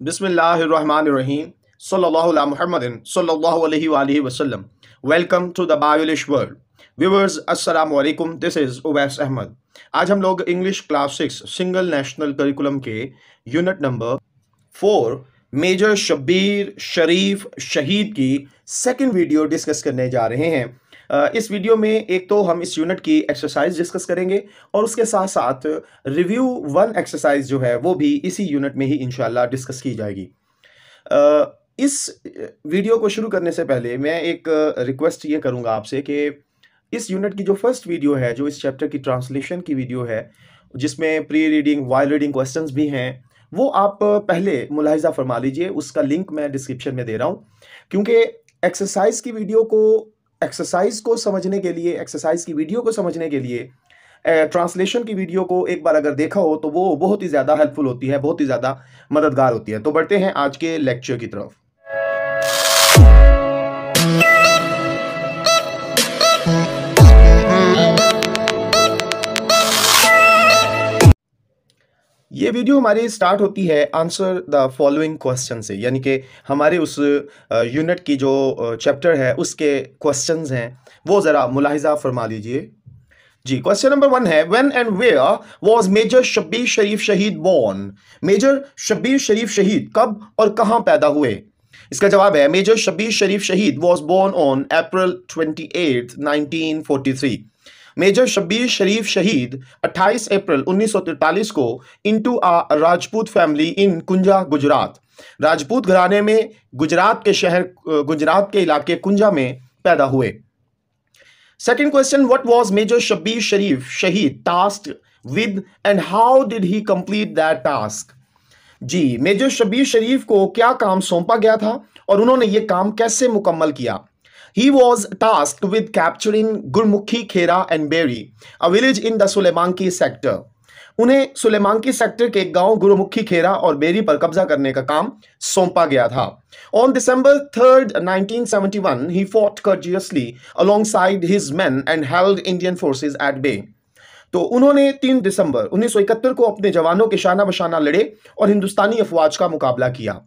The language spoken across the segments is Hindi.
बिसमीम सल महमदिन सल्ह वसलम welcome to the Biolish world viewers असलकुम दिस इज़ उबैस अहमद आज हम लोग English class six single national curriculum के unit number four major Shabbir Sharif Shaheed की सेकेंड वीडियो डिस्कस करने जा रहे हैं। इस वीडियो में एक तो हम इस यूनिट की एक्सरसाइज डिस्कस करेंगे और उसके साथ साथ रिव्यू वन एक्सरसाइज जो है, वो भी इसी यूनिट में ही इंशाल्लाह डिस्कस की जाएगी। इस वीडियो को शुरू करने से पहले मैं एक रिक्वेस्ट ये करूँगा आपसे कि इस यूनिट की जो फ़र्स्ट वीडियो है, जो इस चैप्टर की ट्रांसलेशन की वीडियो है, जिसमें pre reading while reading questions भी हैं, वो आप पहले मुलाहिजा फरमा लीजिए, उसका लिंक मैं डिस्क्रिप्शन में दे रहा हूँ। क्योंकि एक्सरसाइज की वीडियो को एक्सरसाइज को समझने के लिए एक्सरसाइज की वीडियो को समझने के लिए ट्रांसलेशन की वीडियो को एक बार अगर देखा हो तो वो बहुत ही ज़्यादा हेल्पफुल होती है, बहुत ही ज़्यादा मददगार होती है। तो बढ़ते हैं आज के लेक्चर की तरफ़। ये वीडियो हमारी स्टार्ट होती है आंसर द फॉलोइंग क्वेश्चन से, यानी कि हमारे उस यूनिट की जो चैप्टर है, उसके क्वेश्चंस हैं। वो ज़रा मुलाहिजा फरमा लीजिए जी क्वेश्चन नंबर वन है when and where was major Shabbir Sharif Shaheed born major Shabbir Sharif शहीद कब और कहाँ पैदा हुए? इसका जवाब है major Shabbir Sharif Shaheed was born on April 28 1943 major Shabbir Sharif Shaheed 28 April 1943 को into a Rajput family in Kunjah Gujrat Rajput घराने में गुजरात के शहर, गुजरात के इलाके कुंजा में पैदा हुए। Second question What was major Shabbir Sharif Shaheed task with and how did he complete that task ji, major Shabir Sharif को क्या काम सौंपा गया था और उन्होंने ये काम कैसे मुकम्मल किया? He was task with capturing Gurmukhi Khera and Beri a village in the Sulemanki sector उन्हें सुलेमांकी सेक्टर के गाँव गुरुमुखी खेरा और बेरी पर कब्जा करने का काम सौंपा गया था। On December third 1971 he fought courageously alongside his men and held Indian forces at bay. तो उन्होंने 3 दिसंबर 1971 को अपने जवानों के शाना बशाना लड़े और हिंदुस्तानी अफवाज का मुकाबला किया।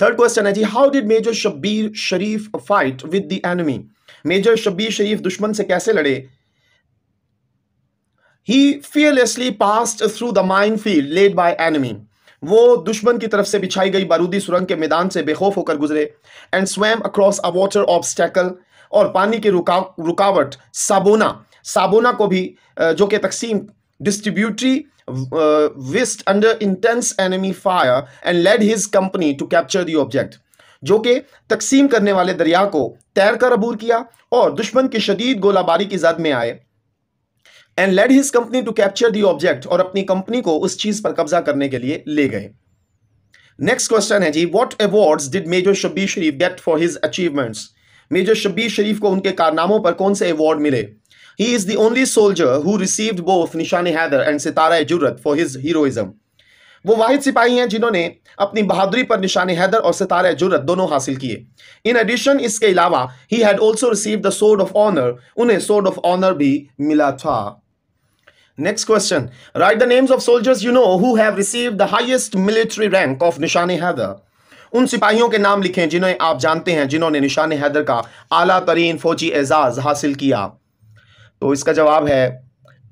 थर्ड क्वेश्चन है जी how did major Shabbir Sharif fight with the enemy major Shabbir Sharif दुश्मन से कैसे लड़े? ही fearlessly passed through the minefield laid by enemy. वो दुश्मन की तरफ़ से बिछाई गई बारूदी सुरंग के मैदान से बेखौफ होकर गुजरे and swam across a water obstacle और पानी की रुका रुकावट साबोना साबोना को भी जो कि तकसीम distributary whilst under intense enemy fire and led his company to capture the object जो कि तकसीम करने वाले दरिया को तैरकर अबूर किया और दुश्मन की शदीद गोलाबारी की जद में आए and led his company to capture the object और अपनी कंपनी को उस चीज़ पर कब्जा करने के लिए ले गए। नेक्स्ट क्वेश्चन है जी what awards did Major Shabbir Sharif get for his achievements Major Shabbir Sharif को उनके कारनामों पर कौन से अवार्ड मिले? He is the only soldier who received both Nishan Haider and Sitara Jurrat for his heroism वो वाहिद सिपाही हैं जिन्होंने अपनी बहादुरी पर निशान हैदर और सितारा जुर्रत दोनों हासिल किए। इन एडिशन इसके अलावा he had also receive the sword of honour उन्हें सोर्ड ऑफ़ ऑनर भी मिला था। Next question Write the names of soldiers you know who have received the highest military rank of निशान हैदर उन सिपाहियों के नाम लिखें जिन्हें आप जानते हैं, जिन्होंने निशान हैदर का आला तरीन फौजी एजाज हासिल किया। तो इसका जवाब है,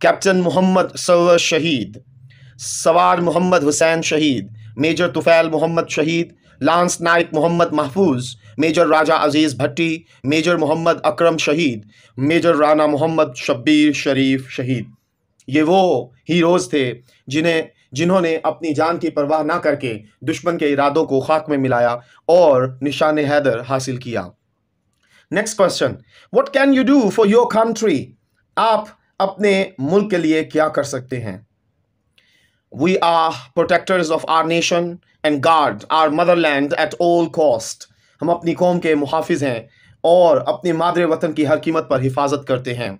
कैप्टन मोहम्मद सरवर शहीद, सवार मोहम्मद हुसैन शहीद, मेजर तुफैल मोहम्मद शहीद, lance Naik Mohammad Mahfooz, major Raja Aziz Bhatti, major Mohammad Akram Shaheed, major Rana Mohammad Shabbir Sharif Shaheed. ये वो हीरोज थे जिन्हें, जिन्होंने अपनी जान की परवाह ना करके दुश्मन के इरादों को खाक में मिलाया और निशान हैदर हासिल किया। Next question what can you do for your country आप अपने मुल्क के लिए क्या कर सकते हैं? We are protectors of our nation and guard our motherland at all cost हम अपनी कौम के मुहाफिज हैं और अपने मादर वतन की हर कीमत पर हिफाजत करते हैं।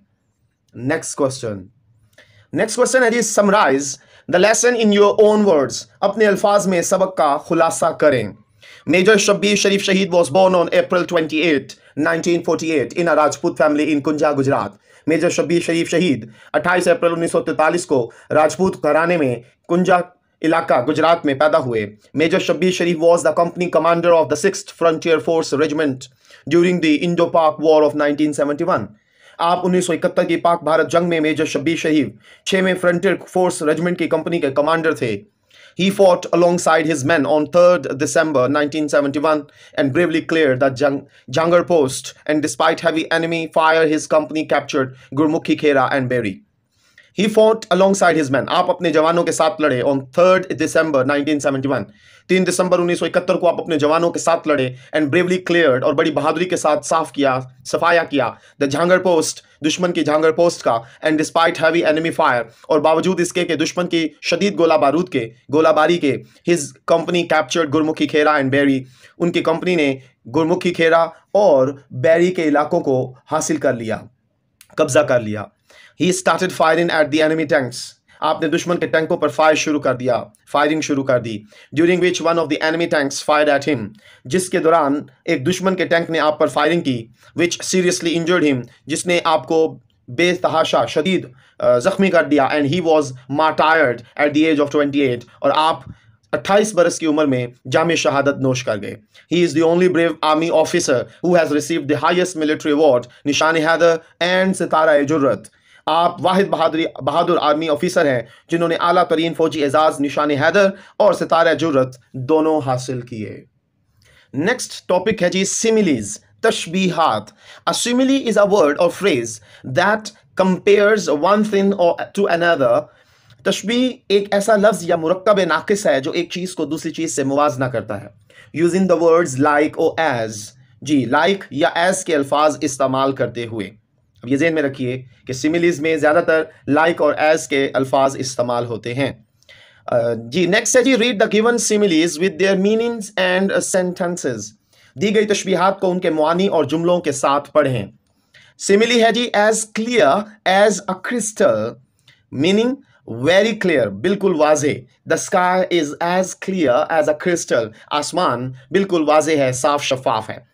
नेक्स्ट क्वेश्चन नेक्स्ट क्वेश्चन है जी summarise the lesson in your own words अपने अल्फाज में सबक का खुलासा करें। Major Shabbir Sharif Shaheed was born on April 28 1948 in a Rajput family in Kunjah Gujrat major Shabbir Sharif Shaheed 28 April 1943 को राजपूत घराने में कुंजा इलाका गुजरात में पैदा हुए। Major Shabbir Sharif was the company commander of the six frontier force regiment during the Indo Pak war of 1971 आप 1971 की पाक भारत जंग में मेजर शब्बीर शरीफ में फ्रंटियर फोर्स रेजिमेंट की कंपनी के कमांडर थे। He fought alongside his men on 3rd December 1971 and bravely cleared the Jang- Jangar post. And despite heavy enemy fire, his company captured Gurmukhi Khera and Berry. He fought alongside his men. आप अपने जवानों के साथ लड़े on 3rd December 1971. 3 दिसंबर 1971 को आप अपने जवानों के साथ लड़े एंड ब्रेवली क्लियर्ड और बड़ी बहादुरी के साथ साफ किया सफाया किया द झांगर पोस्ट दुश्मन की झांगर पोस्ट का and despite heavy enemy fire और बावजूद इसके कि दुश्मन की शदीद गोला बारूद के, गोलाबारी के his company captured Gurmukhi Khera and Beri उनकी कंपनी ने गुरमुखी खेरा और बैरी के इलाकों को हासिल कर लिया, कब्जा कर लिया। He started firing at the enemy tanks आपने दुश्मन के टैंकों पर फायर शुरू कर दिया फायरिंग शुरू कर दी during which one of the enemy tanks fire at him जिसके दौरान एक दुश्मन के टैंक ने आप पर फायरिंग की विच सीरियसली इंजर्ड हिम जिसने आपको बेतहाशा, शदीद जख्मी कर दिया and he was martyred at the age of 28 और आप 28 बरस की उम्र में जाम शहादत नोश कर गए। He is the only brave army officer who has received the highest military award Nishan Haider and सितारा जुर्रत आप वाहिद बहादुरी बहादुर आर्मी ऑफिसर हैं, जिन्होंने आला तरीन फौजी एजाज, निशान हैदर और सितारा जुर्रत दोनों हासिल किए। नेक्स्ट टॉपिक है जी similes तशबीहात। Simile is a word or phrase that compares one thing to another तशबी एक ऐसा लफ्ज या मुरक्कब नाकिस है जो एक चीज़ को दूसरी चीज़ से मुवाजना करता है। Using the words like or as ji like या एज के अल्फाज इस्तेमाल करते हुए। अब ये जेन में रखिए कि सिमिलीज में ज़्यादातर लाइक और एज के अल्फाज इस्तेमाल होते हैं। जी नेक्स्ट है जी read the given similes with their meanings and sentences दी गई तशबीहात को उनके मुआनी और जुमलों के साथ पढ़ें। सिमिली है जी as clear as a crystal meaning very clear बिल्कुल वाजे। The sky is as clear as a crystal आसमान बिल्कुल वाजे है, साफ़ शफाफ है।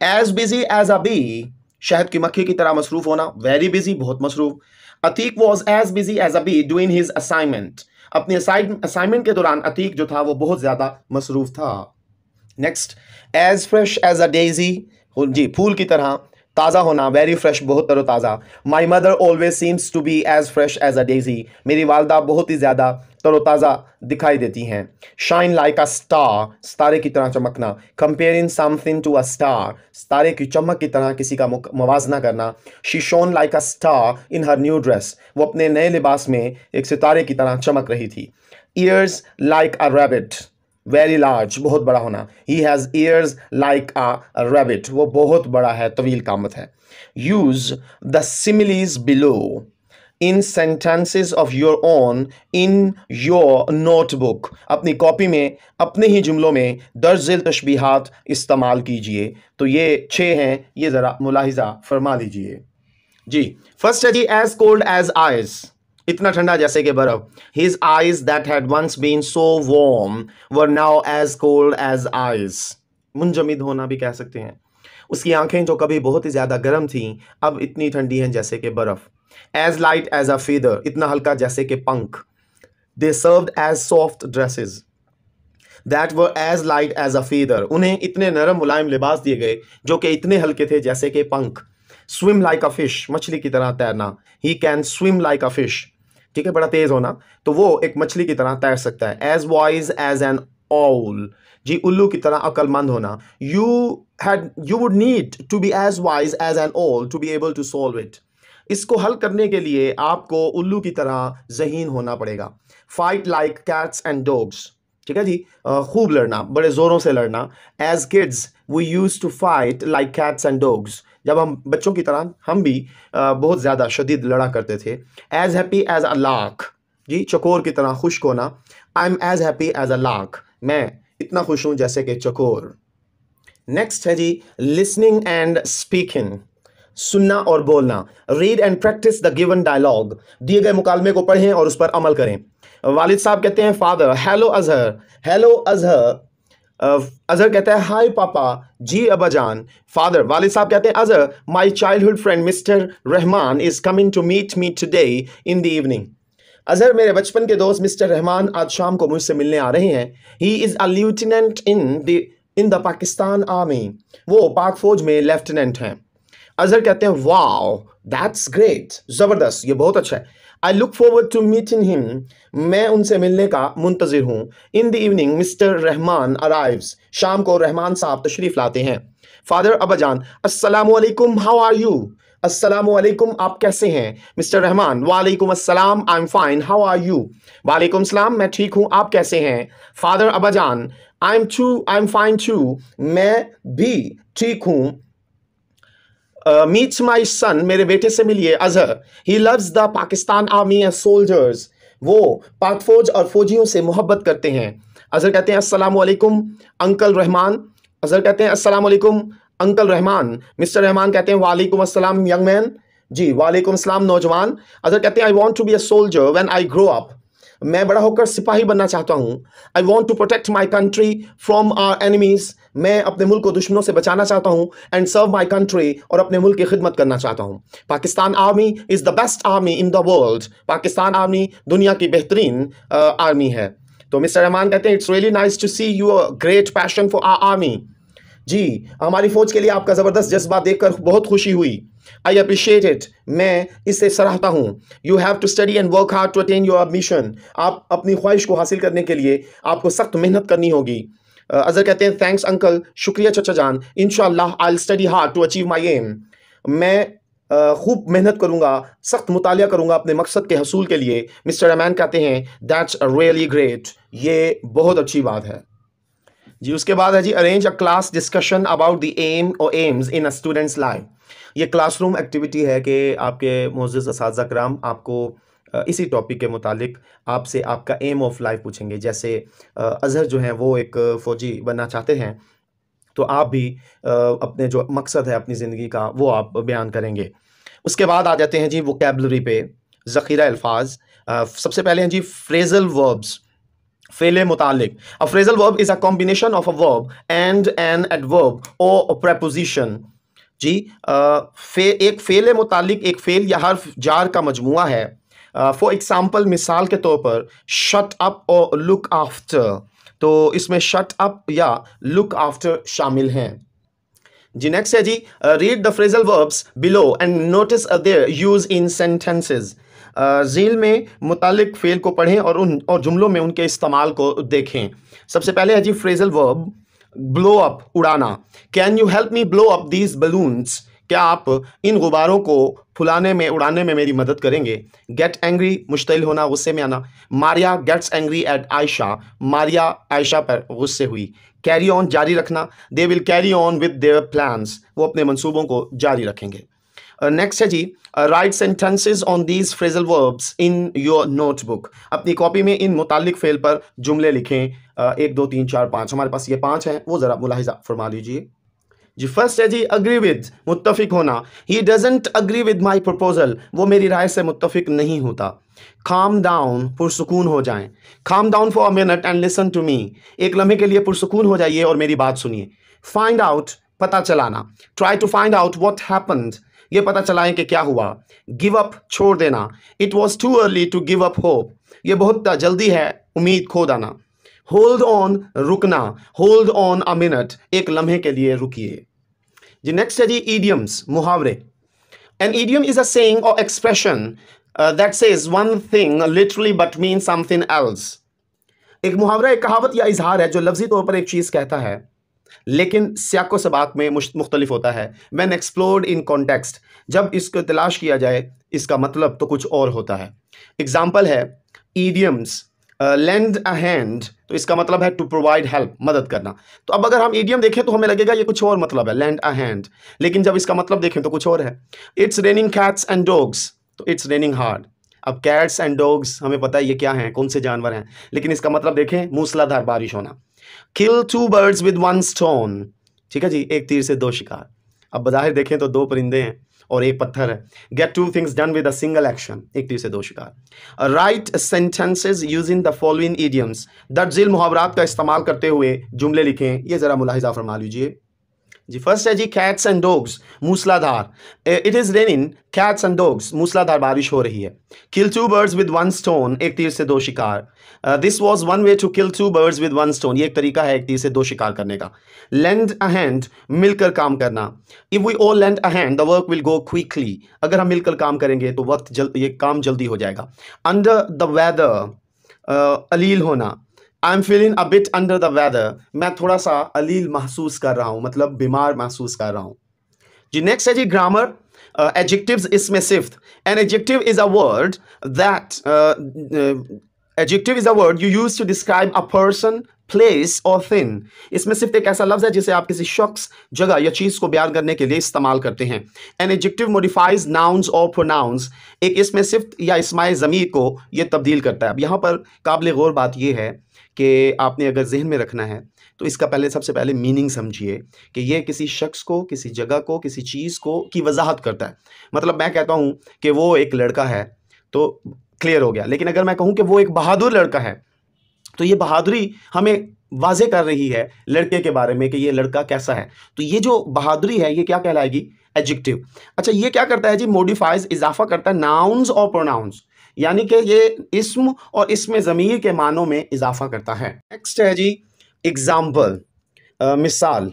As busy as a bee शहद की मक्खी की तरह मसरूफ होना वेरी बिज़ी बहुत मसरूफ। Atiq was as busy as a bee doing his assignment अपनी असाइनमेंट के दौरान अतीक जो था, वो बहुत ज़्यादा मसरूफ था। Next as fresh as a daisy जी, फूल की तरह ताज़ा होना वेरी फ्रेश बहुत तरोताज़ा। My mother always seems to be as fresh as a daisy मेरी वालदा बहुत ही ज़्यादा तरोताज़ा दिखाई देती हैं। शाइन लाइक अ स्टार सितारे की तरह चमकना। Comparing something to a star सितारे की चमक की तरह किसी का मवाजना करना। She shone like a star in her new dress वो अपने नए लिबास में एक सितारे की तरह चमक रही थी। Ears like a rabbit very large बहुत बड़ा होना। He has ears like a rabbit वो बहुत बड़ा है, तवील कामत है। Use the similes below in sentences of your own in your notebook अपनी कॉपी में, अपने ही जुमलों में दर्ज झेल तशबीहात इस्तेमाल कीजिए। तो ये छः हैं, ये ज़रा मुलाहिजा फरमा लीजिए। जी फ़र्स्ट है जी एज कोल्ड एज आइज़ इतना ठंडा जैसे कि बर्फ़। His eyes that had once been so warm were now as cold as ice मुंजमिद होना भी कह सकते हैं। उसकी आँखें जो कभी बहुत ही ज़्यादा गर्म थीं, अब इतनी ठंडी हैं जैसे कि बर्फ़। As light as a feather इतना हल्का जैसे कि पंख। They served as soft dresses that were as light as a feather उन्हें इतने नरम मुलायम लिबास दिए गए जो कि इतने हल्के थे जैसे कि पंख। स्विम लाइक अ फ़िश मछली की तरह तैरना। He can swim like a fish ठीक है, बड़ा तेज होना तो वो एक मछली की तरह तैर सकता है। As wise as an owl जी, उल्लू की तरह अक्लमंद होना। You had you would need to be as wise as an owl to be able to solve it इसको हल करने के लिए आपको उल्लू की तरह जहीन होना पड़ेगा। Fight like cats and dogs ठीक है जी? खूब लड़ना, बड़े ज़ोरों से लड़ना। As kids we use to fight like cats and dogs जब हम बच्चों की तरह, हम भी बहुत ज़्यादा शदीद लड़ा करते थे। As happy as a lark जी, चकोर की तरह खुश होना। I am as happy as a lark मैं इतना खुश हूँ जैसे कि चकोर। नेक्स्ट है जी लिसनिंग एंड स्पीकिंग सुनना और बोलना। Read and practise the given dialogue दिए गए मुकालमे को पढ़ें और उस पर अमल करें। वालिद साहब कहते हैं father hello Azhar hello Azhar Azhar कहता है हाय पापा, जी अबाजान फादर वालिद साहब कहते हैं Azhar my childhood friend mister Rahman is coming to meet me today in the evening Azhar मेरे बचपन के दोस्त मिस्टर रहमान आज शाम को मुझसे मिलने आ रहे हैं। He is a lieutenant in the in the Pakistan army वो पाक फौज में लेफ्टिनेंट हैं। अजहर कहते हैं, वाओ दैट्स ग्रेट ज़बरदस्त, ये बहुत अच्छा है। I look forward to meeting him मैं उनसे मिलने का मुंतज़र हूँ। In the evening mister Rahman arrives शाम को रहमान साहब तशरीफ़ लाते हैं। फादर अबाजान अस्सलाम वालेकुम हाउ आर यू अस्सलाम वालेकुम आप कैसे हैं? मिस्टर रहमान वालेकुम अस्सलाम I am fine how are you वालेकुम सलाम मैं ठीक हूँ, आप कैसे हैं? Father अबाजान I am too I am fine too मैं भी ठीक हूँ मीट्स माई सन मेरे बेटे से मिलिए Azhar he loves the Pakistan army and soldiers वो पाक फौज और फौजियों से मोहब्बत करते हैं। अजहर कहते हैं, अस्सलाम वालेकुम अंकल रहमान। अजहर कहते हैं, अस्सलाम वालेकुम अंकल रहमान। मिस्टर रहमान कहते हैं, वालेकुम अस्सलाम, यंग मैन। जी, वालेकुम अस्सलाम, नौजवान। अजहर कहते हैं I want to be a soldier when I grow up मैं बड़ा होकर सिपाही बनना चाहता हूँ। I want to protect my country from our enemies मैं अपने मुल्क को दुश्मनों से बचाना चाहता हूँ एंड सर्व माई कंट्री और अपने मुल्क की खिदमत करना चाहता हूँ। Pakistan army is the best army in the world Pakistan army दुनिया की बेहतरीन आर्मी है। तो मिस्टर रहमान कहते हैं it's really nice to see you great passion for our army जी, हमारी फौज के लिए आपका ज़बरदस्त जज्बा देखकर बहुत खुशी हुई। आई अप्रिशिएट इट मैं इसे सराहता हूँ। You have to study and work hard to attain your mission आप अपनी ख्वाहिश को हासिल करने के लिए आपको सख्त मेहनत करनी होगी। अजहर कहते हैं थैंक्स अंकल शुक्रिया, चचा जान. In I study hard to achieve my aim मैं खूब मेहनत करूँगा, सख्त मुताल करूँगा अपने मकसद के हसूल के लिए. मिस्टर अमैन कहते हैं दैट्स रियली ग्रेट ये बहुत अच्छी बात है. जी, उसके बाद है जी arrange a class discussion about the aim or aims in a students life ये क्लासरूम एक्टिविटी है कि आपके मोज़ इस कराम आपको इसी टॉपिक के मुतालिक आपसे आपका एम ऑफ़ लाइफ पूछेंगे। जैसे अजहर जो हैं वो एक फ़ौजी बनना चाहते हैं तो आप भी अपने जो मकसद है अपनी ज़िंदगी का वो आप बयान करेंगे। उसके बाद आ जाते हैं जी वो कैबलरी पे ज़ख़ीरा अल्फाज। सबसे पहले हैं जी फ्रेजल वर्ब्स फेले मुतालिक। A phrasal verb is a combination of a verb and an adverb or preposition जी आ, फे एक फेल मुतालिक एक फेल या हर्फ जार का मजमुआ है। फॉर एग्ज़ाम्पल मिसाल के तौर पर शट अप और लुक आफ्टर तो इसमें शट अप या लुक आफ्टर शामिल हैं। जी नेक्स्ट है जी read the phrasal verbs below and notice their use in sentences झील में मुतालिक फेल को पढ़ें और उन, और जुमलों में उनके इस्तेमाल को देखें। सबसे पहले है जी फ्रेजल वर्ब ब्लो अप उड़ाना। Can you help me blow up these balloons क्या आप इन गुब्बारों को फुलाने में उड़ाने में मेरी मदद करेंगे? गेट एंग्री मुश्तिल होना गुस्से में आना। Maria gets angry at Ayesha Maria Ayesha पर गुस्से हुई। कैरी ऑन जारी रखना। They will carry on with their plans वो अपने मंसूबों को जारी रखेंगे। नेक्स्ट है जी write sentences on these phrasal verbs in your notebook अपनी कॉपी में इन मुतालिक फेल पर जुमले लिखें। Uh, एक दो तीन चार पाँच। हमारे पास ये पाँच हैं। वो ज़रा मुलाहिजा फरमा लीजिए जी फ़र्स्ट है जी अग्री विद मुतफिक होना। He doesn't agree with my proposal वो मेरी राय से मुतफिक नहीं होता। खाम डाउन पुरसकून हो जाएँ। Calm down for a minute and listen to me एक लम्हे के लिए पुरसकून हो जाइए और मेरी बात सुनिए। फाइंड आउट पता चलाना। Try to find out what happened ये पता चलाएँ कि क्या हुआ। गिव अप छोड़ देना। It was too early to give up hope ये बहुत जल्दी है, उम्मीद खो देना। होल्ड ऑन रुकना होल्ड ऑन अ मिनट एक लम्हे के लिए रुकिए। जी नेक्स्ट है जी ईडियम्स मुहावरे। An idiom is a saying or expression that says one thing literally but mean something else एक मुहावरा, एक कहावत या इजहार है जो लफ्जी तौर पर एक चीज़ कहता है, लेकिन सियाको सबाक में मुख्तलिफ़ होता है। वैन एक्सप्लोर्ड इन कॉन्टेक्स्ट जब इसको तलाश किया जाए, इसका मतलब तो कुछ और होता है। एग्ज़ाम्पल है ईडियम्स लेंड अ हैंड तो इसका मतलब है टू प्रोवाइड हेल्प मदद करना। तो अब अगर हम ईडियम देखें तो हमें लगेगा ये कुछ और मतलब है लैंड अ हैंड लेकिन जब इसका मतलब देखें तो कुछ और है। It's raining cats and dogs तो इट्स रेनिंग हार्ड अब कैट्स एंड डॉग्स हमें पता है ये क्या हैं, कौन से जानवर हैं। लेकिन इसका मतलब देखें, मूसलाधार बारिश होना। Kill two birds with one stone ठीक है जी, एक तीर से दो शिकार। अब बज़ाहिर देखें तो दो परिंदे हैं। और एक पत्थर है। Get two things done with a single action एक तीसरे से दो शिकार। Write sentences use in the following idioms दर्जिल मुहावरात का इस्तेमाल करते हुए जुमले लिखें। ये ज़रा मुलाहिजा फरमा लीजिए। जी फ़र्स्ट है जी कैट्स एंड डॉग्स मूसलाधार। It is raining cats and dogs मूसलाधार बारिश हो रही है। Kill two birds with one stone एक तीर से दो शिकार। This was one way to kill two birds with one stone ये एक तरीका है एक तीर से दो शिकार करने का। लेंड अ हैंड मिलकर काम करना। If we all lend a hand the work will go quickly अगर हम मिलकर काम करेंगे तो वक्त जल, ये काम जल्दी हो जाएगा। अंडर द वेदर अलील होना। I am feeling a bit under the weather मैं थोड़ा सा अलील महसूस कर रहा हूँ मतलब बीमार महसूस कर रहा हूँ। जी नेक्स्ट है जी ग्रामर एडजेक्टिव्स इसमें shift an adjective is a word that adjective is a word you use to describe a person place or thing इसमें सिर्फ़ एक ऐसा लफ्ज है जिसे आप किसी शख्स, जगह या चीज़ को बयान करने के लिए इस्तेमाल करते हैं। An adjective modifies nouns or pronouns एक इसमें सिर्फ़ या इसमाय ज़मीर को ये तब्दील करता है। अब यहाँ पर काबिल गौर बात यह है कि आपने अगर जहन में रखना है तो इसका पहले, सबसे पहले मीनिंग समझिए कि ये किसी शख्स को, किसी जगह को, किसी चीज़ को की वजाहत करता है। मतलब मैं कहता हूँ कि वो एक लड़का है तो क्लियर हो गया। लेकिन अगर मैं कहूँ कि वो एक बहादुर लड़का है तो ये बहादुरी हमें वाजे कर रही है लड़के के बारे में कि ये लड़का कैसा है। तो ये जो बहादुरी है, ये क्या कहलाएगी? एडजेक्टिव अच्छा ये क्या करता है जी? मोडिफाइज इजाफा करता है। नाउन्स और प्रोनाउंस यानी कि ये इसम और इसमें ज़मीर के मानों में इजाफा करता है। नेक्स्ट है जी एग्ज़ाम्पल मिसाल।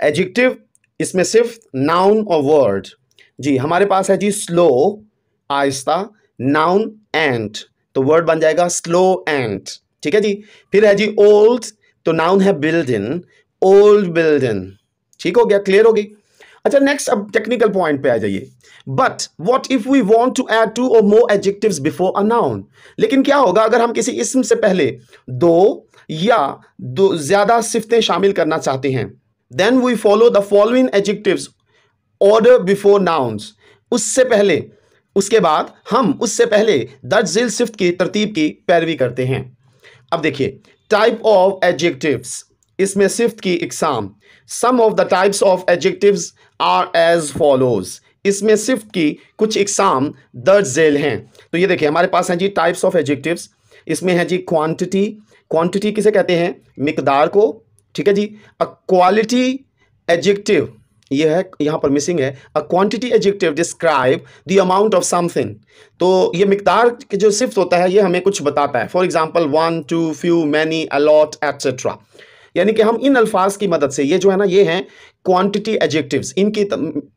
एडजेक्टिव इसमें सिर्फ़ नाउन और वर्ड जी, हमारे पास है जी स्लो आहिस्ता नाउन एंड तो वर्ड बन जाएगा स्लो एंड ठीक है जी? फिर है जी ओल्ड तो नाउन है बिल्डिंग ओल्ड बिल्डिंग ठीक हो गया? क्लियर होगी अच्छा नेक्स्ट अब टेक्निकल पॉइंट पे आ जाइए। But what if we want to add two or more adjective before a noun लेकिन क्या होगा अगर हम किसी इसम से पहले दो या दो ज़्यादा सिफतें शामिल करना चाहते हैं then we follow the following adjective order before nouns उससे पहले, उसके बाद हम उससे पहले दर्ज जिल सिफ्त की तरतीब की पैरवी करते हैं। अब देखिए टाइप ऑफ़ एडजेक्टिव्स इसमें सिफ्त की इकसाम some. Of the types of adjectives are as follows इसमें सिफ्त की कुछ इकसाम दर्ज झेल हैं। तो ये देखिए, हमारे पास हैं जी टाइप्स ऑफ़ एडजेक्टिव्स इसमें है जी क्वांटिटी क्वांटिटी किसे कहते हैं? मिकदार को। ठीक है जी? अ क्वालिटी एडजेक्टिव ये है, यहाँ पर मिसिंग है। A quantity adjective describe the amount of something तो ये मिकदार के जो सिफ्त होता है, ये हमें कुछ बताता है। For example one two few many a lot etcetera यानी कि हम इन अल्फाज की मदद से, ये जो है ना, ये हैं क्वांटिटी एडजेक्टिव्स इनकी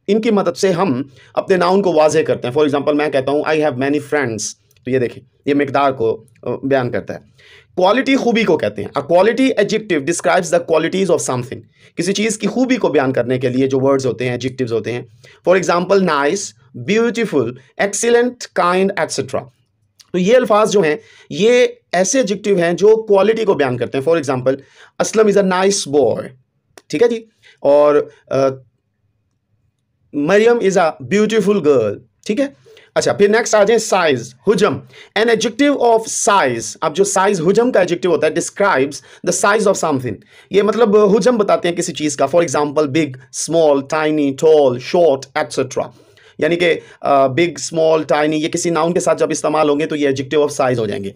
इनकी मदद से हम अपने नाउन को वाजे करते हैं। फॉर एग्जांपल मैं कहता हूँ आई हैव मैनी फ्रेंड्स तो ये देखें, ये मकदार को बयान करता है। क्वालिटी खूबी को कहते हैं। A quality adjective describes the qualities of something किसी चीज़ की खूबी को बयान करने के लिए जो वर्ड्स होते हैं एडजेक्टिव्स होते हैं। For example nice beautiful excellent kind etcetera तो ये अल्फाज जो हैं, ये ऐसे एडजेक्टिव हैं जो क्वालिटी को बयान करते हैं। For example Aslam is a nice boy ठीक है जी? और Maryam is a beautiful girl ठीक है? अच्छा फिर नेक्स्ट आ जाए साइज़ हुजम। एन एडजेक्टिव ऑफ़ साइज़ अब जो साइज़ हुजम का एडजेक्टिव होता है describes the size of something ये मतलब हुजम बताते हैं किसी चीज़ का। For example big small tiny tall short etcetera यानी कि बिग स्मॉल टाइनी ये किसी नाउन के साथ जब इस्तेमाल होंगे तो ये एडजेक्टिव ऑफ़ साइज़ हो जाएँगे।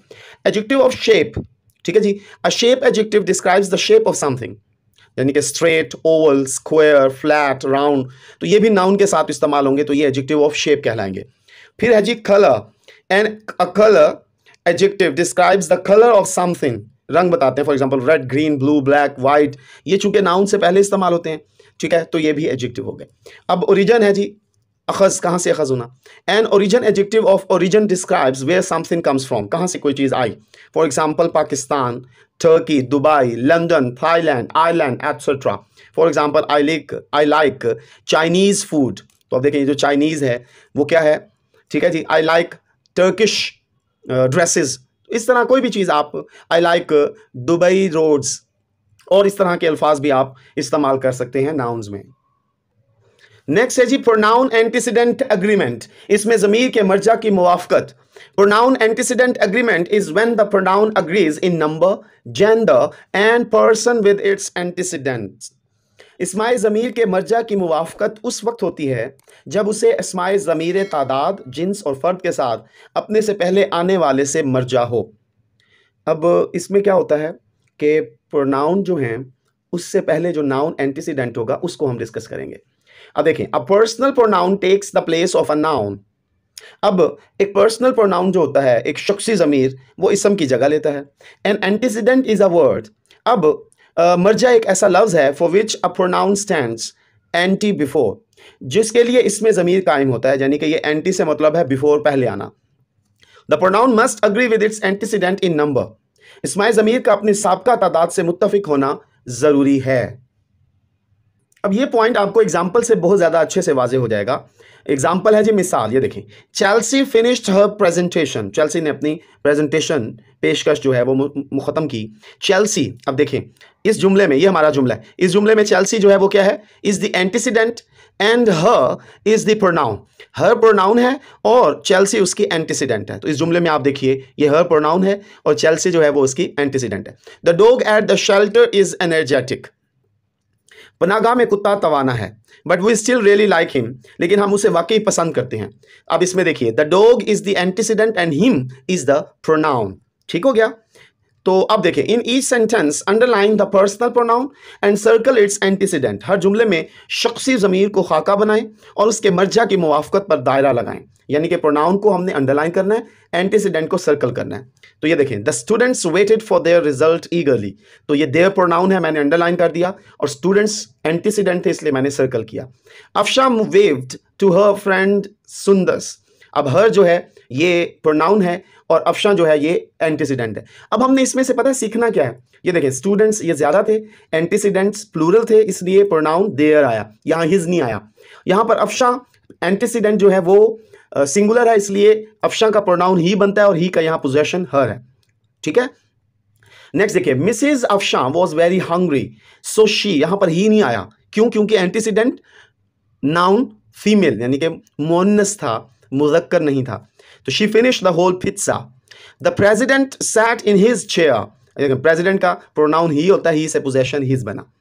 एडजेक्टिव ऑफ़ शेप ठीक है जी? A shape adjective describes the shape of something यानी कि straight oval square flat round तो ये भी नाउन के साथ इस्तेमाल होंगे तो ये एडजेक्टिव ऑफ़ शेप कहलाएँगे। फिर है जी colour and a colour adjective describes the colour of something रंग बताते हैं for example red green blue black white ये चूँकि नाउन से पहले इस्तेमाल होते हैं, ठीक है? तो ये भी एडजेक्टिव हो गए। अब ओरिजन है जी अखज, कहाँ से अखज होना an origin adjective of origin describes where something comes from कहाँ से कोई चीज़ आई? For example Pakistan Turkey Dubai London Thailand Ireland etcetera for example I like I like Chinese food तो अब देखें जो चाइनीज़ है, वो क्या है? ठीक है जी? आई लाइक टर्किश ड्रेसेस इस तरह कोई भी चीज़ आप आई लाइक दुबई रोड्स। और इस तरह के अल्फाज भी आप इस्तेमाल कर सकते हैं नाउन्स में। नेक्स्ट है जी प्रोनाउन एंटीसीडेंट एग्रीमेंट इसमें ज़मीर के मर्जा की मुआफ़त pronoun antecedent agreement is when the pronoun agrees in number gender and person with its antecedent इसमाय ज़मीर के मर्जा की मुआफ़त उस वक्त होती है, जब उसे इसमाय ज़मीर तादाद, जिन्स और फ़र्द के साथ अपने से पहले आने वाले से मर्जा हो। अब इसमें क्या होता है कि प्रोनाउन जो हैं, उससे पहले जो नाउन एंटीसीडेंट होगा, उसको हम डिस्कस करेंगे। अब देखें a personal pronoun takes the place of a noun अब एक पर्सनल प्रोनाउन जो होता है, एक शख्सी ज़मीर, वो इसम की जगह लेता है। An antecedent is a word अब मर्जा एक ऐसा लफ्ज़ है for which a pronoun stand anti before जिसके लिए इसमें ज़मीर कायम होता है, यानी कि ये एंटी से मतलब है बिफोर पहले आना। The pronoun must agree with its antecedent in number इसमाय ज़मीर का अपनी सबका तादाद से मुतफिक होना ज़रूरी है। अब ये पॉइंट आपको एग्ज़ाम्पल से बहुत ज़्यादा अच्छे से वाजे हो जाएगा। एग्ज़ाम्पल है जी मिसाल, ये देखें Chelsea finished her presentation Chelsea ने अपनी प्रेजेंटेशन पेशकश जो है वो ख़त्म की। चेल्सी अब देखें इस जुमले में, ये हमारा जुमला है। इस जुमले में चेल्सी जो है वो क्या है? Is the antecedent and her is the pronoun her pronoun है और चेल्सी उसकी एंटीसीडेंट है। तो इस जुमले में आप देखिए, ये हर प्रोनाउन है और चेल्सी जो है वो उसकी एंटीसीडेंट है। The dog at the shelter is energetic पनागाह में कुत्ता तवाना है but we still really like him लेकिन हम उसे वाकई पसंद करते हैं। अब इसमें देखिए the dog is the antecedent and him is the pronoun ठीक हो गया? तो अब देखिए in each sentence underline the personal pronoun and circle its antecedent हर जुमले में शख्सी ज़मीर को खाका बनाएँ और उसके मर्जा की मुआफ़त पर दायरा लगाएँ। यानी कि प्रोनाउन को हमने अंडरलाइन करना है एंटीसीडेंट को सर्कल करना है। तो ये देखें the students waited for their result eagerly तो ये देयर प्रोनाउन है, मैंने अंडरलाइन कर दिया और स्टूडेंट्स एंटीसीडेंट थे, इसलिए मैंने सर्कल किया। Afsha waved to her friend Sundas अब हर जो है, ये प्रोनाउन है और अफशा जो है, ये एंटीसीडेंट है। अब हमने इसमें से पता है, सीखना क्या है? ये देखें स्टूडेंट्स ये ज़्यादा थे एंटीसीडेंट्स प्लूरल थे, इसलिए प्रोनाउन देयर आया। यहाँ हिज नहीं आया। यहाँ पर अफशा एंटीसीडेंट जो है, वो सिंगुलर है, इसलिए अफशा का प्रोनाउन ही बनता है और ही का यहाँ पोजेशन हर है। ठीक है? नेक्स्ट देखिए Mrs Afsha was very hungry so she यहाँ पर ही नहीं आया। क्यों? क्योंकि एंटीसीडेंट नाउन फीमेल यानी कि मोनस था, मुजक्कर नहीं था। तो she finish the whole pizza the president sat in his chair president का प्रोनाउन ही होता है ही से पोजेशन हिज बना।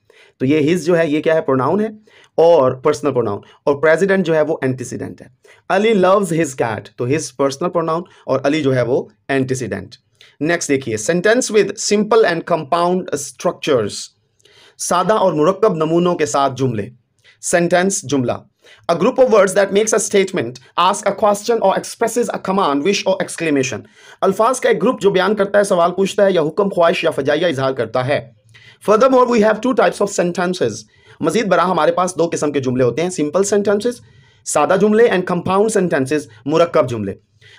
तो ये हिज जो है ये क्या है प्रोनाउन है और पर्सनल प्रोनाउन और प्रेसिडेंट जो है वो एंटीसीडेंट है। अली लव्स हिज कैट तो हिज पर्सनल प्रोनाउन और अली जो है वो एंटीसीडेंट नेक्स्ट देखिए sentence with simple and compound structures सादा और मुरक्कब नमूनों के साथ जुमले। सेंटेंस जुमला। A group of words that makes a statement, ask a question or expresses a command, wish or exclamation. अल्फाज का एक ग्रुप जो बयान करता है सवाल पूछता है या हुक्म ख्वाहिश या फजाइया इजहार करता है। Furthermore we have two types of sentences मजीद बरा हमारे पास दो किस्म के जुमले होते हैं सिंपल सेंटेंसेज सादा जुमले एंड कंपाउंड सेंटेंसेज मुरक्कब जुमले।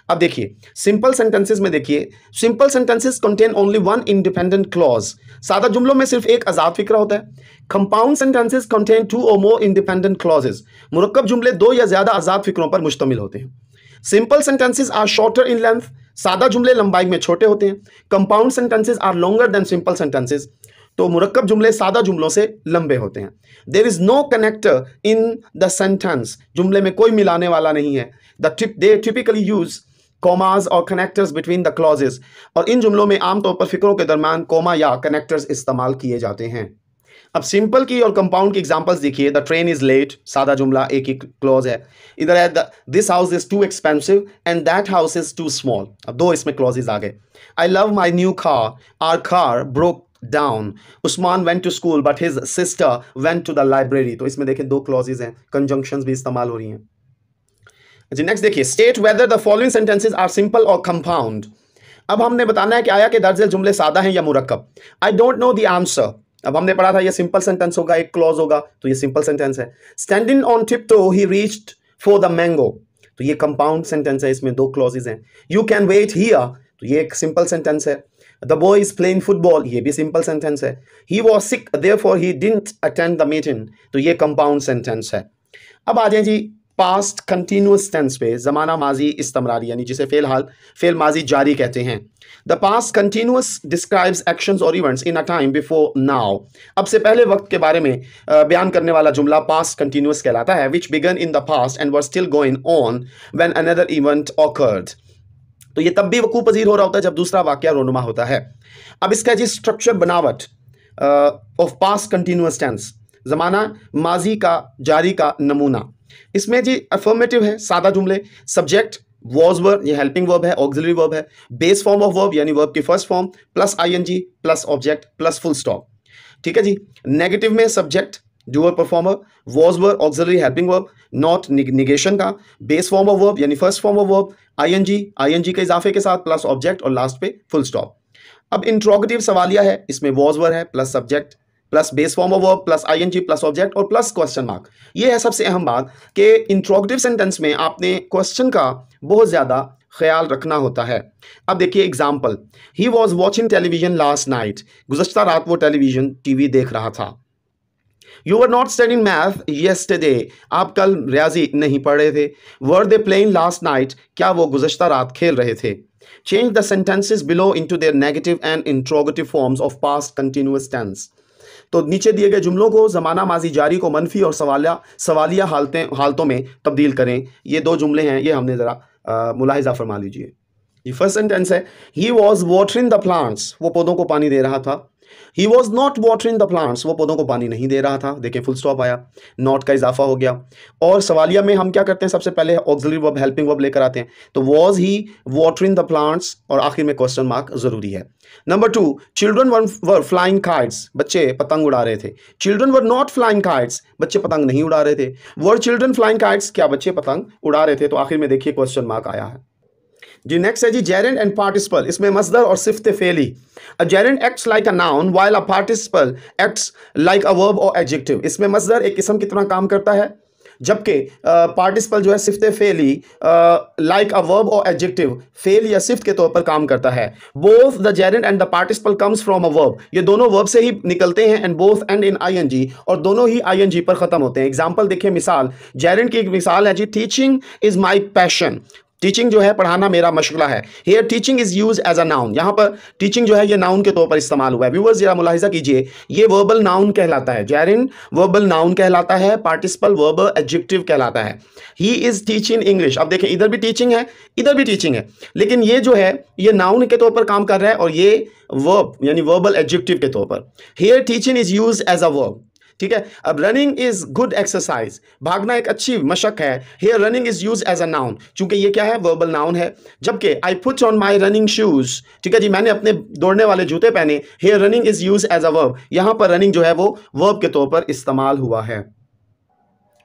अब देखिए सिंपल सेंटेंसेज में देखिए simple sentences contain only one independent clause सादा जुमलों में सिर्फ़ एक आज़ाद फ़िक्र होता है। कंपाउंड सेंटेंसेज कंटेन टू और मोर इंडिपेंडेंट क्लॉजेज मुरक्कब जुमले दो या ज़्यादा आज़ाद फिक्रों पर मुश्तमिल होते हैं। Simple sentences are shorter in length सादा जुमले लंबाई में छोटे होते हैं। Compound sentences are longer than simple sentences तो मुरक्कब जुमले सादा जुमलों से लंबे होते हैं। There is no connector in the sentence जुमले में कोई मिलाने वाला नहीं है। The typically use commas or connectors between the clauses और इन जुमलों में आमतौर पर फिक्रों के दरमियान कोमा या कनेक्टर्स इस्तेमाल किए जाते हैं। अब सिंपल की और कंपाउंड की एग्जांपल्स देखिए। द ट्रेन इज़ लेट सादा जुमला एक ही क्लॉज है। इधर है this house is too expensive and that house is too small अब दो इसमें क्लॉजेज आ गए। I love my new car our car broke down Usman went to school but his sister went to the library तो इसमें देखें दो क्लॉजेज हैं कंजंक्शन भी इस्तेमाल हो रही हैं। जी नेक्स्ट देखिए state whether the following sentences are simple और कंपाउंड अब हमने बताना है कि आया कि दर्ज जुमले सादा हैं या मुरक्कब। I don't know the answer अब हमने पढ़ा था ये सिंपल सेंटेंस होगा, एक क्लॉज होगा तो ये सिंपल सेंटेंस है। Standing on tiptoe he reached for the mango तो ये कंपाउंड सेंटेंस है, इसमें दो क्लॉजेज हैं। यू कैन वेट हियर तो ये एक सिंपल सेंटेंस है। The boy is playing football ये भी सिंपल सेंटेंस है. He was sick therefore he didn't attend the meeting तो ये कंपाउंड सेंटेंस है. अब आ जाए जी पास्ट कंटिन्यूस टेंस पे, ज़माना माजी इस्तमरारी, यानी जिसे फेल हाल फेल माजी जारी कहते हैं. The past continuous describes actions और events in a time before now अब से पहले वक्त के बारे में बयान करने वाला जुमला पास्ट कंटिन्यूस कहलाता है which began in the past and were still going on when another event occurred तो ये तब भी वकू पजीर हो रहा होता है जब दूसरा वाक्य रोनुमा होता है। अब इसका जी स्ट्रक्चर बनावट ऑफ़ पास कंटिन्यूस टेंस ज़माना, माजी का, जारी का नमूना। इसमें जी अफर्मेटिव है, सादा जुमले सब्जेक्ट वॉज़ वर्ब ये हेल्पिंग वर्ब है ऑक्सिलरी वर्ब है बेस फॉर्म ऑफ़ वर्ब यानी वर्ब की first form plus ING plus object plus full stop ठीक है जी? नेगेटिव में subject doer performer was verb auxiliary helping verb not negation का बेस फॉर्म ऑफ़ वर्ब यानी first form of verb ING ING के इजाफे के साथ प्लस ऑब्जेक्ट और लास्ट पे फुल स्टॉप अब इंट्रोगेटिव सवालिया है, इसमें वॉज़ वर्ब है plus subject plus base form of verb plus ING plus object और प्लस क्वेश्चन मार्क ये है सबसे अहम बात कि इंट्रोगेटिव सेंटेंस में आपने क्वेश्चन का बहुत ज़्यादा ख्याल रखना होता है। अब देखिए example he was watching television last night गुजशत रात वो टेलीविज़न टीवी देख रहा था। You are not studying math yesterday आप कल रियाजी नहीं पढ़ रहे थे। Were they playing last night क्या वो गुजशत रात खेल रहे थे? Change the sentences below into their negative and interrogative forms of past continuous tense तो नीचे दिए गए जुमलों को, ज़माना माजी जारी को, मनफी और सवालिया सवालिया हालतें, हालतों में तब्दील करें। ये दो जुमले हैं। ये हमने ज़रा मुलाहिजा फरमा लीजिए। ये फ़र्स्ट सेंटेंस है। He was watering the plants वो पौधों को पानी दे रहा था। He was not watering the plants वो पौधों को पानी नहीं दे रहा था। देखें फुल स्टॉप आया। नॉट का इजाफा हो गया। और सवालिया में हम क्या करते हैं? सबसे पहले ऑक्सिलरी वर्ब हेल्पिंग वर्ब लेकर आते हैं। तो was he watering the plants और आखिर में क्वेश्चन मार्क ज़रूरी है। Number two children were were flying kites बच्चे पतंग उड़ा रहे थे। Children were not flying kites बच्चे पतंग नहीं उड़ा रहे थे। वर चिल्ड्रन फ्लाइंग काइट्स क्या बच्चे पतंग उड़ा रहे थे? तो आखिर में देखिए क्वेश्चन मार्क आया है। जी नेक्स्ट है जी जेरेंट एंड पार्टिसिपल इसमें मजदर और सिफ्त फेली। A gerund acts like a noun while a participle acts like a verb और एडजेक्टिव इसमें मजदर एक किस्म की तरह काम करता है, जबकि पार्टिसिपल जो है, सिफ्त फेली लाइक अ वर्ब और एडजेक्टिव फेल या सिफ्त के तौर पर काम करता है। Both the gerund and the participle comes from a verb ये दोनों वर्ब से ही निकलते हैं and both end in ING और दोनों ही आईएनजी पर खत्म होते हैं। एग्जांपल देखिए, मिसाल। जेरेंट की एक मिसाल है जी teaching is my passion teaching जो है पढ़ाना मेरा मशगला है। Here teaching is use as a noun यहाँ पर टीचिंग जो है, ये नाउन के तौर पर इस्तेमाल हुआ है। व्यूवर्स जरा मुलाहिजा कीजिए। ये वर्बल नाउन कहलाता है। जैरिन वर्बल नाउन कहलाता है। पार्टिसिपल वर्बल एडजेक्टिव कहलाता है। ही इज़ टीचिंग इंग्लिश अब देखें, इधर भी टीचिंग है, इधर भी टीचिंग है। लेकिन ये जो है, ये नाउन के तौर पर काम कर रहा है और ये वर्ब यानी वर्बल एडजेक्टिव के तौर पर। Here teaching is use as a verb ठीक है? अब रनिंग इज़ गुड एक्सरसाइज भागना एक अच्छी मशक है। Here running is use as a noun चूँकि ये क्या है? वर्बल नाउन है। जबकि I put on my running shoes ठीक है जी? मैंने अपने दौड़ने वाले जूते पहने। Here running is use as a verb यहाँ पर रनिंग जो है वो वर्ब के तौर पर इस्तेमाल हुआ है।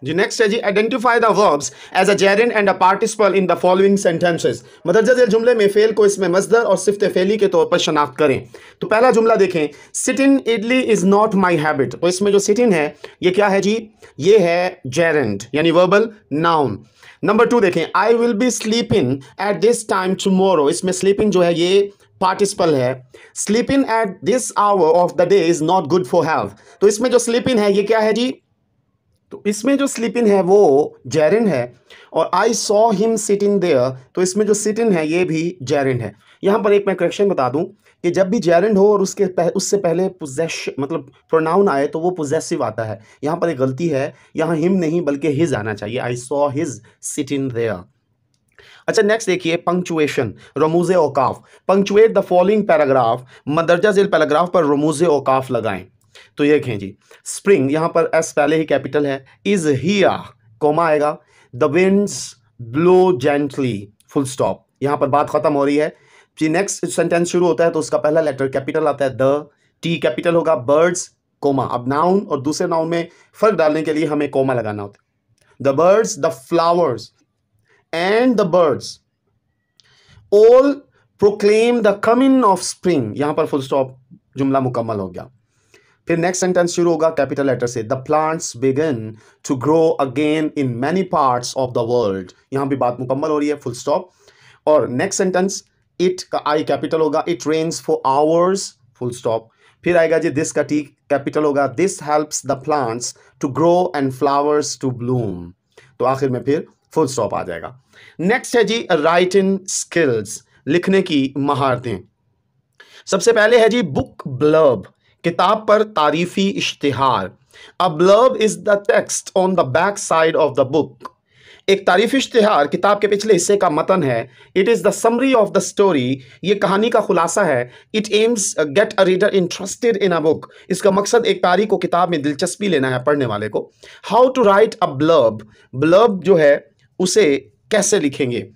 जी नेक्स्ट है जी identify the verbs as a gerund and a participle in the following sentences मदरजा जुमले में फेल को इसमें मजदर और सिफ्त फेली के तौर पर शनाख्त करें तो पहला जुमला देखें sitting idly is not my habit तो इसमें जो सिट इन है, ये क्या है जी? ये है जेरेंट यानी वर्बल नाउन नंबर टू देखें I will be sleeping at this time tomorrow इसमें स्लीपिंग जो है, ये पार्टिसिपल है. Sleeping at this hour of the day is not good for health तो इसमें जो स्लीपिंग है, ये क्या है जी? तो इसमें जो स्लीपिंग है वो जेरिन है और I saw him sitting there तो इसमें जो सिटिंग है ये भी जेरिन है। यहाँ पर एक मैं करेक्शन बता दूँ कि जब भी जैरिन हो और उसके पह, उससे पहले पोजेश मतलब प्रोनाउन आए तो वो पोजेसिव आता है। यहाँ पर एक गलती है यहाँ हिम नहीं बल्कि हिज आना चाहिए। I saw his sitting there अच्छा नेक्स्ट देखिए पंक्चुएशन रमूज औकाफ पंक्चुएट द फॉलोइंग पैराग्राफ मदरजा जिल पैराग्राफ पर रमूज औकाफ लगाएँ। तो ये देखें जी स्प्रिंग यहाँ पर एस पहले ही कैपिटल है इज़ हिया कोमा आएगा the winds blow gently full stop यहाँ पर बात खत्म हो रही है। जी नेक्स्ट सेंटेंस शुरू होता है तो उसका पहला लेटर कैपिटल आता है द टी कैपिटल होगा बर्ड्स कोमा अब नाउन और दूसरे नाउन में फ़र्क डालने के लिए हमें कोमा लगाना होता है। The birds the flowers and the birds all proclaim the coming of spring यहाँ पर फुल स्टॉप जुमला मुकम्मल हो गया। फिर नेक्स्ट सेंटेंस शुरू होगा कैपिटल लेटर से the plants began to grow again in many parts of the world यहाँ भी बात मुकम्मल हो रही है फुल स्टॉप और नेक्स्ट सेंटेंस इट का आई कैपिटल होगा it rains for hours full stop फिर आएगा जी दिस का टी कैपिटल होगा this helps the plants to grow and flowers to bloom तो आखिर में फिर फुल स्टॉप आ जाएगा। नेक्स्ट है जी राइटिंग स्किल्स लिखने की महारतें। सबसे पहले है जी बुक ब्लब किताब पर तारीफी इश्तिहार। A blurb is the text on the back side of the book एक तारीफ़ इश्तिहार किताब के पिछले हिस्से का मतन है। It is the summary of the story ये कहानी का खुलासा है। It aims get a reader interested in a book इसका मकसद एक कारी को किताब में दिलचस्पी लेना है पढ़ने वाले को। How to write a blurb blurb जो है, उसे कैसे लिखेंगे?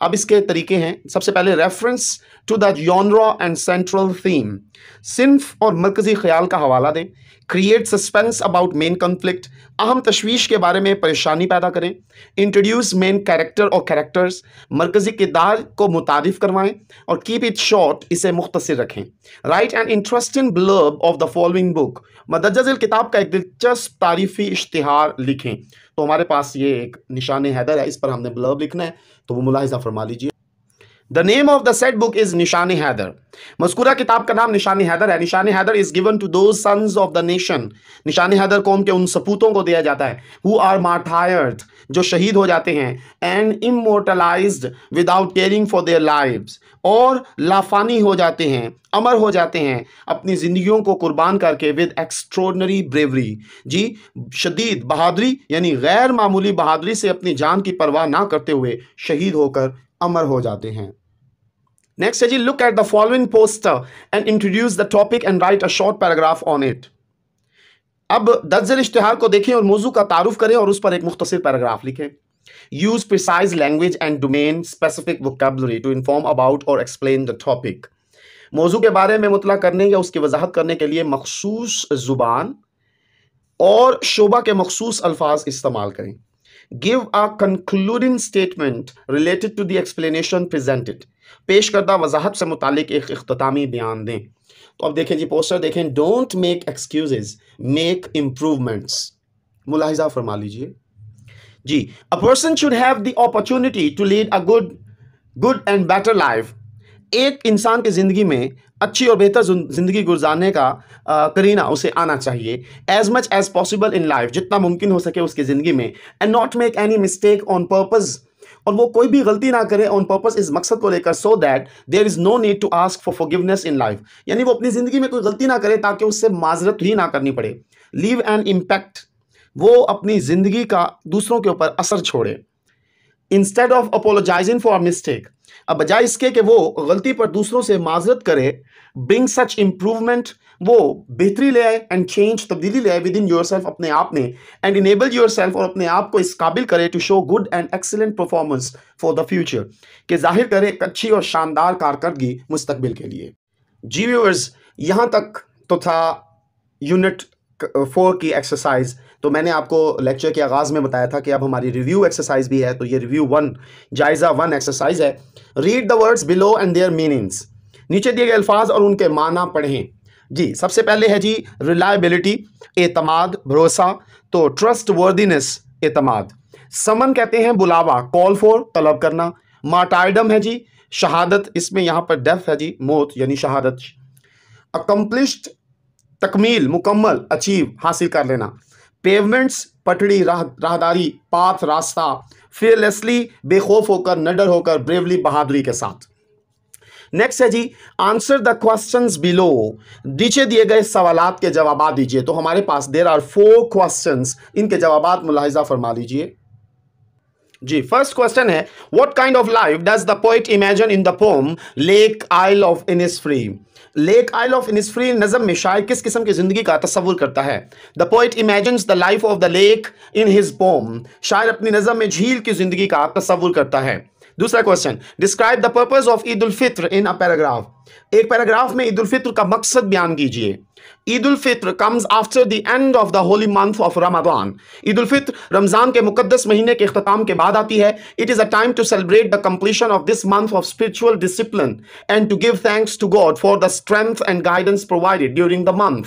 अब इसके तरीके हैं। सबसे पहले reference to the genre and central theme सिंफ और मरकजी ख्याल का हवाला दें। Create suspense about main conflict अहम तशवीश के बारे में परेशानी पैदा करें। इंट्रोड्यूस मेन कैरेक्टर और कैरेक्टर्स मरकजी किरदार को मुतारफ़ करवाएँ और कीप इट शॉर्ट इसे मुख्तर रखें। Write an interesting blurb of the following book मदजल किताब का एक दिलचस्प तारीफ़ी इश्तहार लिखें। तो हमारे पास ये एक निशान हैदर है, इस पर हमने ब्लब लिखना है तो वो मुलाहिजा फरमा लीजिए। The name of the set book is Nishan Haider मस्कुरा किताब का नाम निशान हैदर है Nishan Haider is given to those sons of the nation Nishan Haider कौम के उन सपूतों को दिया जाता है हु आर मार्टायर्ड जो शहीद हो जाते हैं and immortalize without caring for their lives और लाफानी हो जाते हैं, अमर हो जाते हैं, अपनी ज़िंदगियों को कुर्बान करके विद एक्स्ट्रोडनरी ब्रेवरी जी, शदीद, बहादरी, यानी गैर मामूली बहादरी से अपनी जान की परवाह ना करते हुए शहीद होकर अमर हो जाते हैं। नेक्स्ट है जी look at the following poster and introduce the topic and write a short paragraph on it अब दर्जल इश्तहार को देखें और मौजू का तारुफ करें और उस पर एक मुख्तर पैराग्राफ लिखें। Use precise language and domain specific vocabulary to inform about और एक्सप्लेन द टॉपिक मौजू के बारे में मुतला करने या उसकी वजाहत करने के लिए मखसूस ज़ुबान और शोबा के मखसूस अल्फाज इस्तेमाल करें। Give a concluding statement related to the explanation presented पेश करदा वजाहत से मुतालिक एक अख्तामी बयान दें। तो अब देखें जी पोस्टर, देखें don't make excuses make improvements मुलाहिजा फरमा लीजिए। जी a person should have the opportunity to lead a good good and better life एक इंसान की ज़िंदगी में अच्छी और बेहतर ज़िंदगी गुजारने का करीना उसे आना चाहिए। As much as possible in life जितना मुमकिन हो सके उसकी ज़िंदगी में। And not make any mistake on purpose और वो कोई भी गलती ना करे ऑन पर्पस इस मकसद को लेकर so that there is no need to ask for forgiveness in life यानी वो अपनी ज़िंदगी में कोई गलती ना करे ताकि उससे माजरत ही ना करनी पड़े। लीव एन इम्पैक्ट वो अपनी ज़िंदगी का दूसरों के ऊपर असर छोड़े। Instead of apologising for mistake अब बजाय इसके कि वो गलती पर दूसरों से माजरत करे ब्रिंग सच इम्प्रूवमेंट वो बेहतरी ले आए एंड चेंज तब्दीली ले आए विद इन योर सेल्फ अपने आप में एंड इनेबल योर सेल्फ और अपने आप को इस काबिल करे to show good and excellent performance for the future कि ज़ाहिर करे एक अच्छी और शानदार कारकर्दगी मुस्तबिल के लिए। जी व्यूअर्स यहाँ तक तो था यूनिट फोर की एक्सरसाइज तो मैंने आपको लेक्चर के आगाज़ में बताया था कि अब हमारी रिव्यू एक्सरसाइज भी है तो ये रिव्यू वन जायज़ा वन एक्सरसाइज है। Read the words below and their meanings नीचे दिए गए अल्फाज और उनके माना पढ़ें। जी, सबसे पहले है जी रिलायबिलिटी एतमाद, भरोसा तो ट्रस्ट वर्दीनेस एतमाद। समन कहते हैं बुलावा कॉल फॉर तलब करना। मार्टाइडम है जी, शहादत, इसमें यहाँ पर डेथ है जी, मौत, यानी शहादत। अकम्पलिश्ड तकमील, मुकम्मल अचीव हासिल कर लेना। पेवमेंट्स पटड़ी, राह, राहदारी, पाथ, रास्ता फेयरलेसली बेखौफ होकर, नडर होकर ब्रेवली बहादुरी के साथ। नेक्स्ट है जी आंसर द क्वेश्चन बिलो नीचे दिए गए सवाल के जवाब दीजिए। तो हमारे पास देर आर फोर क्वेश्चन इनके जवाब मुलाहिजा फरमा लीजिए। जी फ़र्स्ट क्वेश्चन है what kind of life does the poet imagine in the poem Lake Isle of Innisfree Lake Isle of Innisfree नज़म में शायर किस किस्म की ज़िंदगी का तस्वुर करता है? The poet imagine the life of the lake in his poem शायर अपनी नज़म में झील की ज़िंदगी का तस्वुर करता है। दूसरा question describe the purpose of Eid ul Fitr in a paragraph एक पैराग्राफ में ईद उल फित्र का मकसद बयान कीजिए। Eid ul Fitr comes after the end of the holy month of Ramadan Eid ul Fitr Ramzan के मुकदस महीने के अख्ताम के बाद आती है। It is a time to celebrate the completion of this month of spiritual discipline and to give thanks to God for the strength and guidance provided during the month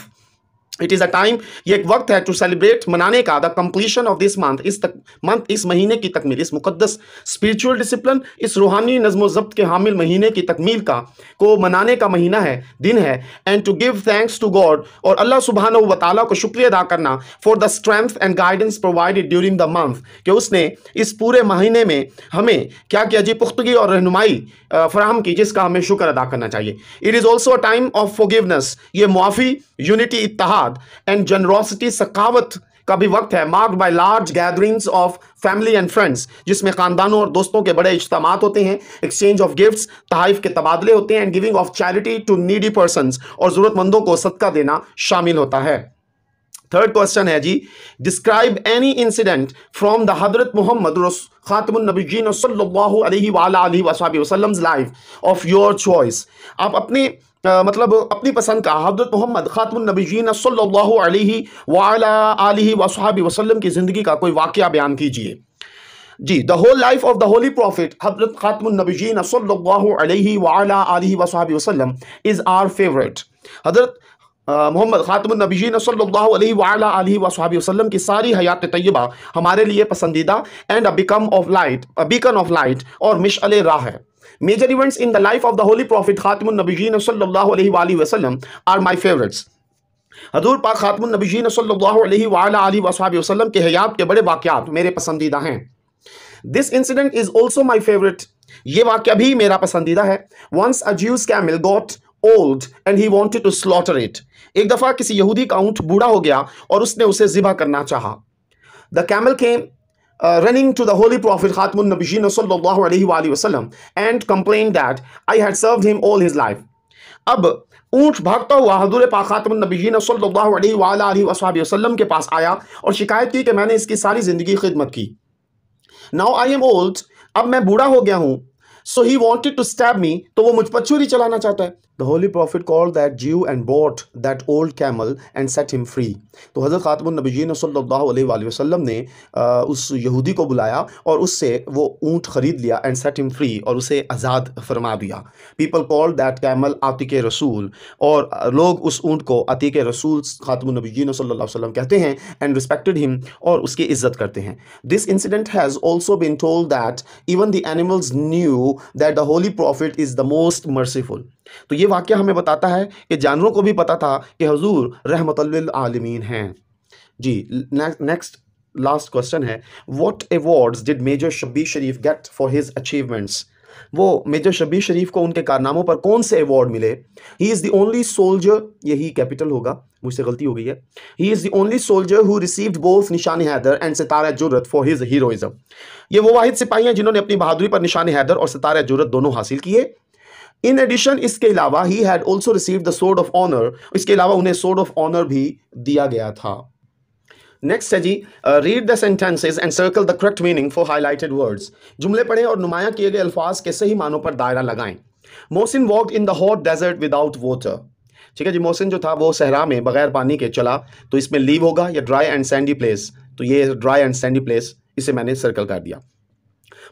it is a time ये एक वक्त है टू सेलिब्रेट मनाने का the completion of this month इस तक मंथ इस महीने की तकमील, इस मुकदस स्पिरिचुअल डिसिप्लिन इस रूहानी नज्म ज़ब्त के हामिल महीने की तकमील का, को मनाने का महीना है, दिन है and to give thanks to God और अल्लाह सुबहान व ताली को शुक्रिया अदा करना for the strength and guidance provided during the month कि उसने इस पूरे महीने में हमें क्या किया जी? पुख्तगी और रहनुमाई फराहम की, जिसका हमें शुक्र अदा करना चाहिए। It is also a time of forgiveness ये मुआफ़ी यूनिटी इतिहाद एंड जनरोसिटी सकावत का भी वक्त है marked by large gatherings of family and friends जिसमें खानदानों और दोस्तों के बड़े इज्तम होते हैं एक्सचेंज ऑफ़ गिफ्ट्स तहाइफ के तबादले होते हैं and giving of charity to needy person और ज़रूरतमंदों को सदका देना शामिल होता है। थर्ड क्वेश्चन है जी describe any incident from the Hazrat Mohammad खातमनबीन सल्लल्लाहु अलैहि अलैहि लाइफ ऑफ़ योर चॉइस आप अपने मतलब अपनी पसंद का, हज़रत मोहम्मद खातमनबीन सल्लल्लाहु अलैहि वसल्लम की ज़िंदगी का कोई वाक़ बयान कीजिए। जी the whole life of the holy prophet Hazrat खातमनबीन सल्लल्लाहु वसल्लम इज़ आर फेवरेट हज़रत मोहम्मद ख़ातमनबीन सल्लल्लाहु वसल्लम की सारी हयात तय्यबा हमारे लिए पसंदीदा and a become of light a beacon of light और मिशअल राह है। Major events in the life of the holy prophet ख़ातमनबीन सल्लल्लाहु अलैहि वसल्लम आर माय फेवरेट्स हजूर पाक ख़ातमनबीन सल्लल्लाहु अलैहि वसल्लम के हयात के बड़े वाक़ात मेरे पसंदीदा हैं। This incident is also my favourite ये वाक्य भी मेरा पसंदीदा है। Once a Jew's camel got old and he wanted to slaughter it एक दफ़ा किसी यहूदी का ऊँट बूढ़ा हो गया और उसने उसे ज़िबा करना चाहा। The camel came running to the holy prophet खातमुन नबीन सल्लल्लाहु अलैहि वसल्लम and complain that I had served him all his life अब ऊँट भागता हुआ हजूर पाक खातमुन नबीन वसल्लम के पास आया और शिकायत की कि मैंने इसकी सारी ज़िंदगी खिदमत की। नाउ आई एम ओल्ड अब मैं बूढ़ा हो गया हूँ so he wanted to stab me तो वो मुझ पर छुरी चलाना चाहता है। The holy prophet call that Jew and bought that old camel and set him free तो हज़रत अलैहि वसल्लम ने उस यहूदी को बुलाया और उससे वो ऊँट ख़रीद लिया एंड सेट हिम फ्री और उसे आज़ाद फरमा दिया। पीपल कॉल दैट कैमल आतिक रसूल और लोग उस ऊँट को अतीक रसूल ख़ातमनबीन वसल्लम कहते हैं एंड रिस्पेक्टेड हिम और उसकी इज़्ज़त करते हैं। This incident has also been told that even the animals knew that the holy prophet is the most merciful तो ये वाक्य हमें बताता है कि जानवरों को भी पता था कि हजूर रहमत आलमीन हैं। जी नेक्स्ट लास्ट क्वेश्चन है। What awards did Major Shabbir Sharif get for his achievements वो मेजर शब्बीर शरीफ को उनके कारनामों पर कौन से अवार्ड मिले? He is the only soldier यही कैपिटल होगा, मुझसे गलती हो गई है। He is the only soldier who received both Nishan Haider and Sitara Jurrat for his heroism ये वो वाहिद सिपाही हैं जिन्होंने अपनी बहादुरी पर निशान हैदर और सितारा जुरत दोनों हासिल किए। इन एडिशन इसके अलावा he had also receive the sword of honour इसके अलावा उन्हें सोर्ड ऑफ़ ऑनर भी दिया गया था नेक्स्ट है जी read the sentences and circle the correct meaning for highlighted words जुमले पढ़ें और नुमाया किए गए अल्फाज के सही मानों पर दायरा लगाएँ Mohsin walk in the hot desert without water ठीक है जी मोहसिन जो था वो सहरा में बगैर पानी के चला तो इसमें लीव होगा या ड्राई एंड सैंडी प्लेस तो ये ड्राई एंड सैंडी प्लेस इसे मैंने सर्कल कर दिया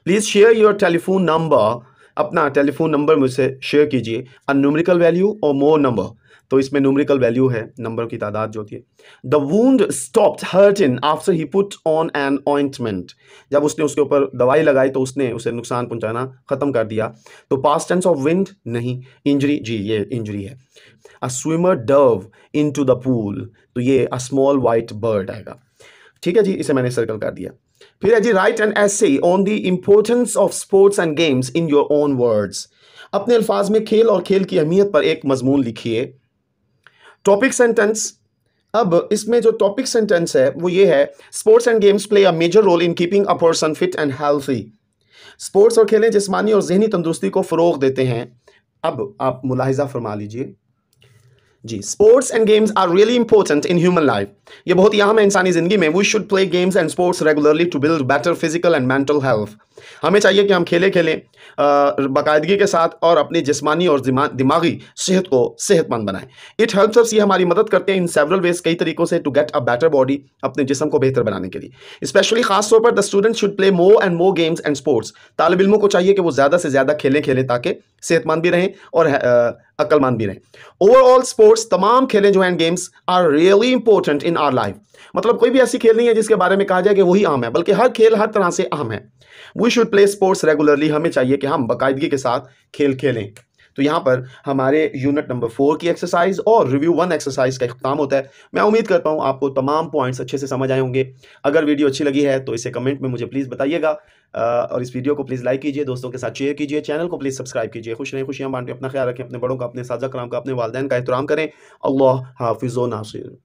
please share your telephone number अपना टेलीफोन नंबर मुझसे शेयर कीजिए अ न्यूमरिकल वैल्यू और मोर नंबर। तो इसमें न्यूमरिकल वैल्यू है, नंबर की तादाद जो होती है। The wound stopped hurting after he put on an ointment. जब उसने उसके ऊपर दवाई लगाई तो उसने उसे नुकसान पहुंचाना ख़त्म कर दिया। तो पास्ट टेंस ऑफ़ विंड नहीं, इंजरी, जी, ये इंजरी है। A swimmer dove into the pool तो ये अ स्मॉल वाइट बर्ड आएगा। ठीक है जी, इसे मैंने सर्कल कर दिया। जी write an essay on the importance of sports and games in your own words अपने अल्फाज में खेल और खेल की अहमियत पर एक मजमून लिखिए। टॉपिक सेंटेंस अब इसमें जो टॉपिक सेंटेंस है, वो ये है sports and games play a major role in keeping a person fit and healthy sports और खेलें जिसमानी और जहनी तंदुरुस्ती को फ़रोग देते हैं। अब आप मुलाहिजा फरमा लीजिए। जी sports and games are really important in human life ये बहुत यहाँ है इंसानी ज़िंदगी में। We should play games and sports regularly to build better physical and mental health हमें चाहिए कि हम खेले, खेलें बाकायदगी के साथ और अपनी जिसमानी और दिमागी सेहत को सेहतमंद बनाएँ। इट हेल्प्स अस ये हमारी मदद करते हैं इन सेवरल वेज कई तरीकों से to get a better body अपने जिसम को बेहतर बनाने के लिए। स्पेशली खास तौर पर the student should play more and more games and sports तालब इलमों को चाहिए कि वो ज़्यादा से ज़्यादा खेलें खेलें, ताकि सेहतमंद भी रहें और अक्लमंद भी रहें। ओवरऑल स्पोर्ट्स तमाम खेलें जो हैं games are really important in our life मतलब कोई भी ऐसी खेल नहीं है जिसके बारे में कहा जाए कि वही आम है, बल्कि हर खेल हर तरह से आम है। We should play sports regularly हमें चाहिए कि हम बाकायदगी के साथ खेल खेलें। तो यहाँ पर हमारे यूनिट नंबर फोर की एक्सरसाइज और रिव्यू वन एक्सरसाइज का इख्ताम होता है। मैं उम्मीद करता हूँ आपको तमाम पॉइंट्स अच्छे से समझ आए होंगे। अगर वीडियो अच्छी लगी है तो इसे कमेंट में मुझे प्लीज़ बताइएगा और इस वीडियो को प्लीज़ लाइक कीजिए, दोस्तों के साथ शेयर कीजिए चैनल को प्लीज़ सब्सक्राइब कीजिए। खुश रहें, खुशियाँ बांटें, अपना ख्याल रखें, अपने बड़ों का, अपने साजा कराम का, अपने वालदेन का एहतराम करें। अल्लाह हाफिजो नासिर।